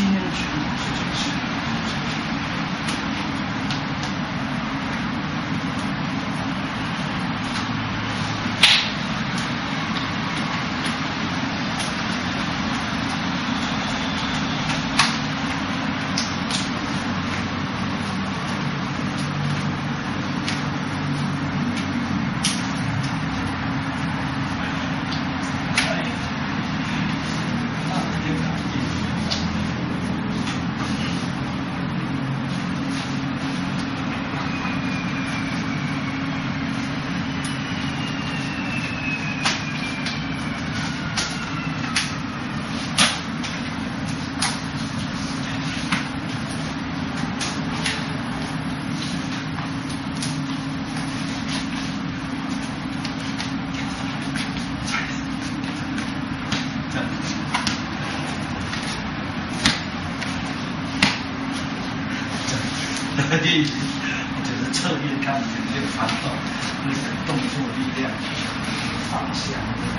Очень-очень. 我觉得侧面看，我觉得反动那个动作力量方向。